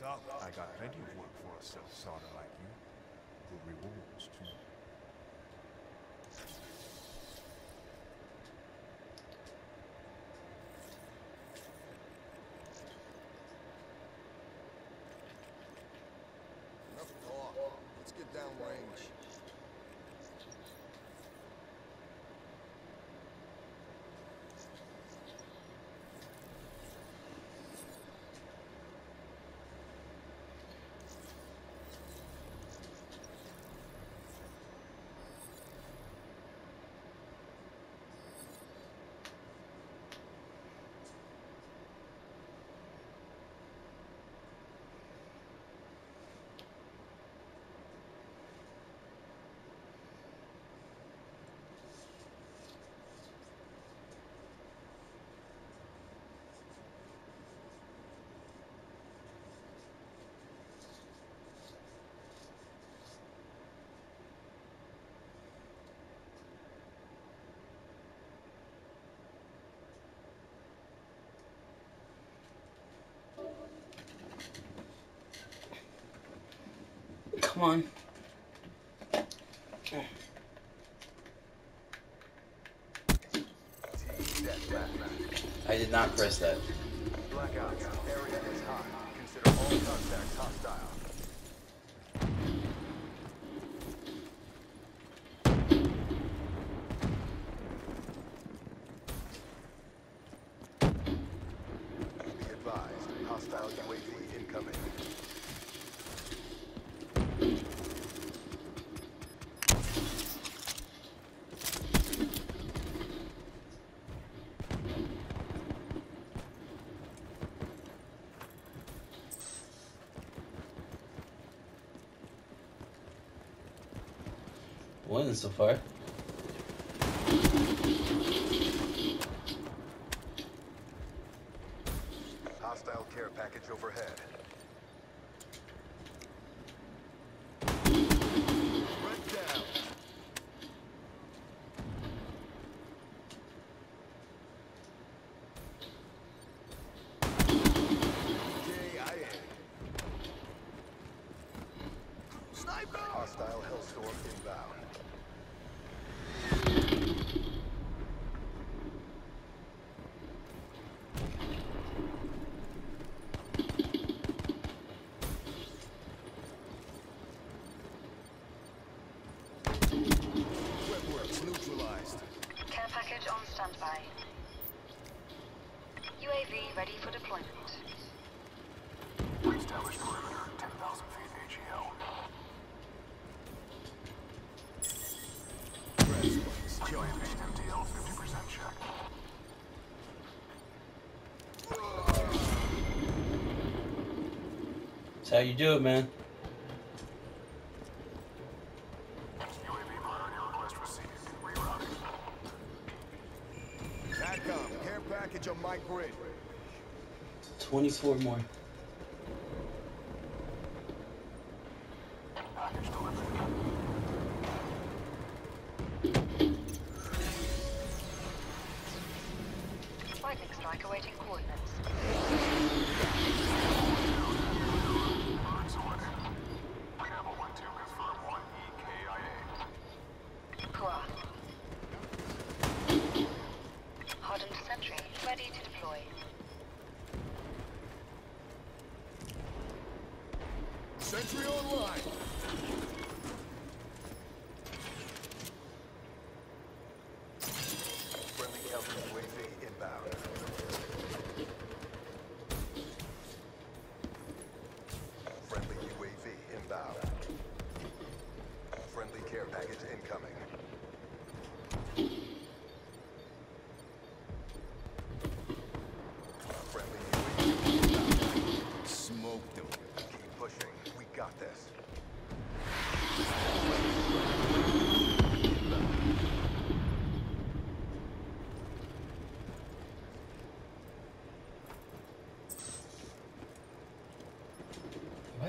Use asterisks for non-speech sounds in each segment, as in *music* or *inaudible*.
I got plenty of work for a self-starter like you. Good rewards, too. Enough talk. Let's get downrange. Come on. I did not press that. Blackout. Area is hot. Consider all contacts hostile. Be advised. Hostile UAV incoming. Winning so far. Hostile care package overhead. Hostile Hellstorm inbound. Webworks neutralized. Care package on standby. UAV ready for deployment. That's how you do it, man. 24 more. Lightning strike awaiting coordinates. Sentry online. Friendly counter UAV inbound.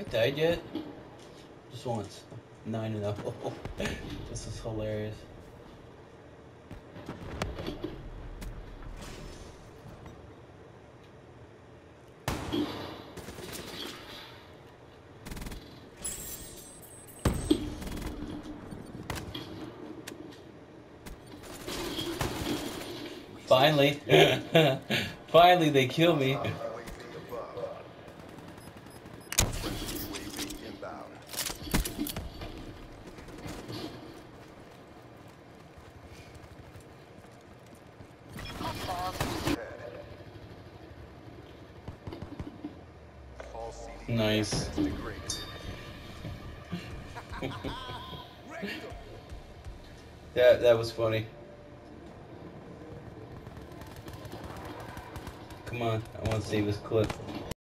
I died yet? Just once. 9 and 0. *laughs* this is hilarious. Finally, *laughs* finally they kill me. Nice. *laughs* That that was funny. Come on, I want to save this clip.